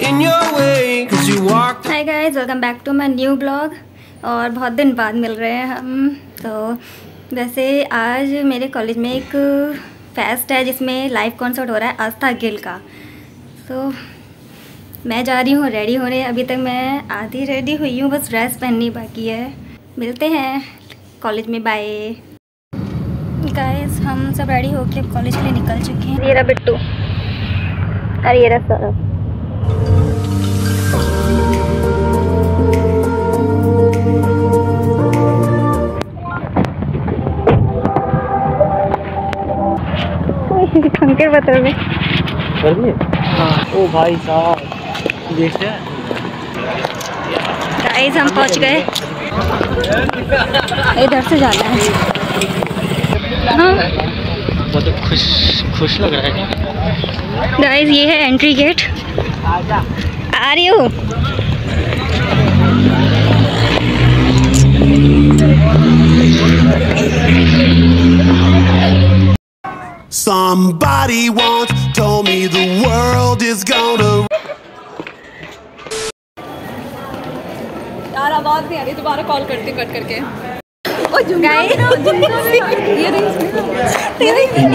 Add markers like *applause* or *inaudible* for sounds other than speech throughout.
in your way, cause you walked hi guys welcome back to my new blog और बहुत दिन बाद मिल रहे हैं हम। तो वैसे आज मेरे कॉलेज में एक फेस्ट है जिसमें लाइव कॉन्सर्ट हो रहा है आस्था गिल का। तो मैं जा रही हूँ रेडी होने अभी तक मैं आधी रेडी हुई हूँ बस ड्रेस पहननी बाकी है। मिलते हैं कॉलेज में बाय गाइस हम सब रेडी होके कॉलेज के लिए निकल चुके हैं। ये रहा बिट्टू। और ये रहा सौरभ। खंकर पत्र में कर दिए ओ भाई साहब। देखते हैं। गाइस हम पहुँच गए। इधर से जाना है। हाँ। बहुत खुश खुश लग रहा है। गाइस ये है एंट्री गेट आ रही हूँ। Somebody once told me the world is gonna यार आवाज़ नहीं आ रही दोबारा कॉल करती कट करके। गाइस *laughs*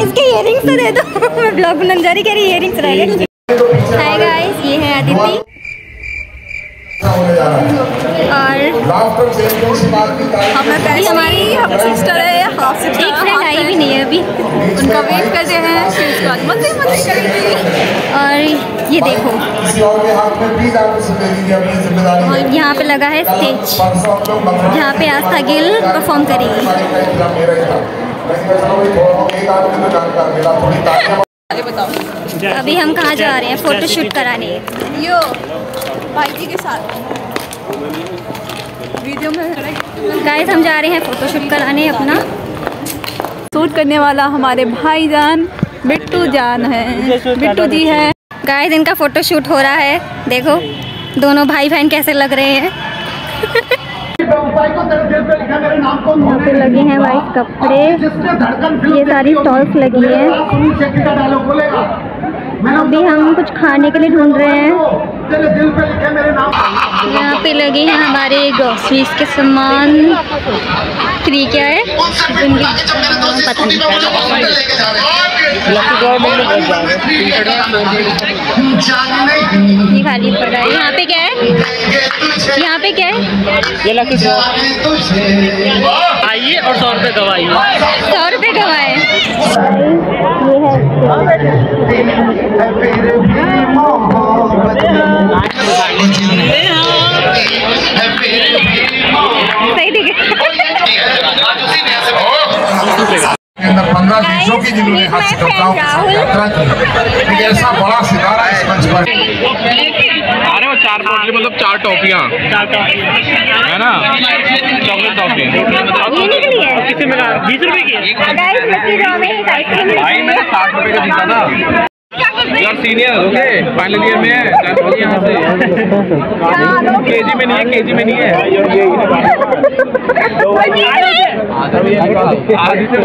इसके इयरिंग्स तो दे दो। मैं *laughs* ब्लॉग बनाने जा रही कह रही इयरिंग्स रह गए। हाय गाइस ये है अदिति और हमें हमारी सिस्टर है। हाफ़ एक फ्रेंड आई भी नहीं है अभी। उनका वेट कर रहे हैं मज़े मज़े करेंगे। और ये देखो। और यहाँ पे लगा है स्टेज जहाँ पे आस्था गिल परफॉर्म करेगी। अभी हम कहाँ जा रहे हैं? फ़ोटो शूट कराने। यो भाई जी के साथ। वीडियो में गाइस हम जा रहे हैं फ़ोटो शूट कराने अपना। शूट करने वाला हमारे भाईजान बिट्टू जान है। बिट्टू जी है। गाइस इनका फ़ोटो शूट हो रहा है। देखो दोनों भाई बहन कैसे लग रहे हैं। यहाँ पे लगे हैं वाइट कपड़े। ये सारी स्टॉल्स लगी हैं। अभी हम कुछ खाने के लिए ढूंढ रहे हैं। यहाँ पे लगे हैं हमारे ग्रॉसरीज के सामान। फ्री क्या है? उनकी पता नहीं। ये खाली पड़ा है। यहाँ पे क्या है? यहाँ पे क्या है? ये लकी आइए और सौ रुपये दवाइए सौ रुपये अंदर पंद्रह देशों की जिन्होंने हाथ my के। यात्रा की एक ऐसा बड़ा सितारा इस मंच पर। अरे वो चार बोतलें मतलब चार टॉफियाँ। है ना? Chocolate toffee. ये निकली। है कितने मिला बीस रुपए की गाइस में आइसक्रीम भाई मैंने साठ रुपए का जीता था। यार सीनियर ओके फाइनल ईयर में है. सौ यहाँ से. केजी में नहीं है केजी में नहीं है. आधी से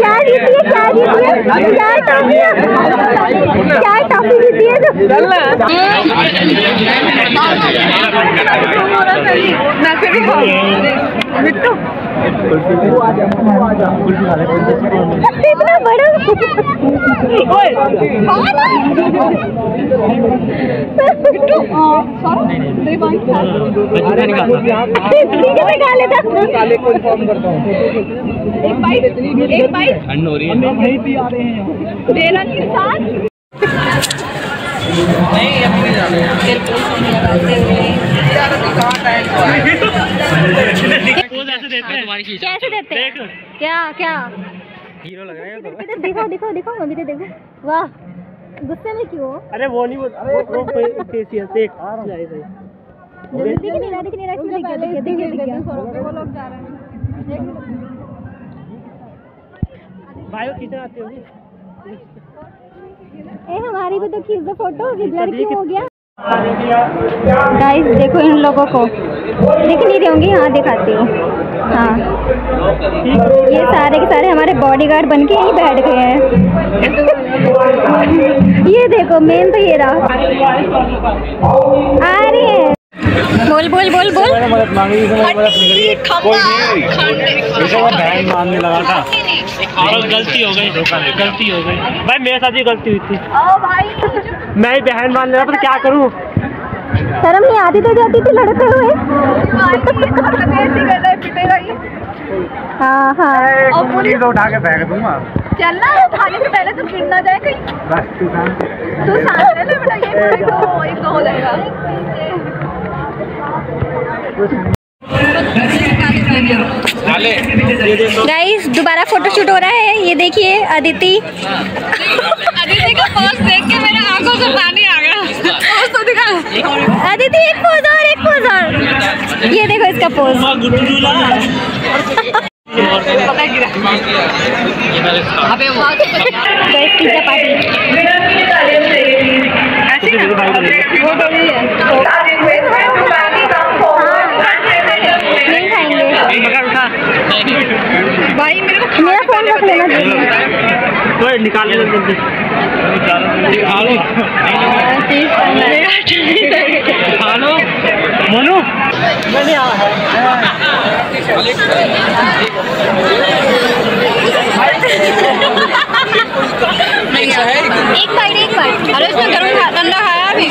है है है तो है एक बाइट। एक बाइट ठंड हो? रही है तेरा ऐसे देते हैं। कैसे देते हैं क्या क्या? हीरो लग रहा है तो। दिखाओ दिखाओ दिखाओ अभी तो देखो। वाह। गुस्से में क्यों अरे वो नहीं वो वो फेसियल देख सही सही दिख नहीं रहा दिख नहीं रहा दिख गया दिख गया दिख गया वो लोग जा रहे हैं। भाई वो खींचना आते होगी ए हमारी भी तो खींच दो फ़ोटो ब्लर क्यों हो गया। गाइस देखो इन लोगों को। दिख नहीं रहे होंगे हाँ दिखाती हूँ। हाँ। ये सारे के सारे हमारे बॉडीगार्ड बन के यहीं बैठ गए हैं। ये देखो मेन तो ये रहा। आ रही है। बोल बोल बोल बोल। मदद मांगी इसने मदद नहीं करी कोई नहीं। इसे वो बहन मारने लगा था। और गलती हो गई। गलती हो गई। भाई मेरे साथ ही गलती हुई थी। मैं ही बहन मान लगा तो क्या करूँ? शर्म नहीं आती तो जाती थी लड़ते हुए। हाँ हाँ। और पुलिस उठा के फेंक दूँगा। चलना उठाने से पहले तो गिर ना जाए कहीं। बस तू शांत तू सांस ले ले बेटा ये *laughs* एक तो एक तो हो जाएगा। गाइस दोबारा फोटोशूट हो रहा है। ये देखिए अदिति अदिति का पोस्ट देख के मेरे आँखों से पानी आ गया। पोस्ट तो दिखा। अदिति एक पोज और एक पोज और। ये देखो इसका पोज *laughs* भाई मेरे को मेरा फ़ोन रख लेना चाहिए निकाल ले जल्दी खा लो मोनू? एक बाइट एक बाइट अरे उसमें गर्म ठंडा खाया अभी।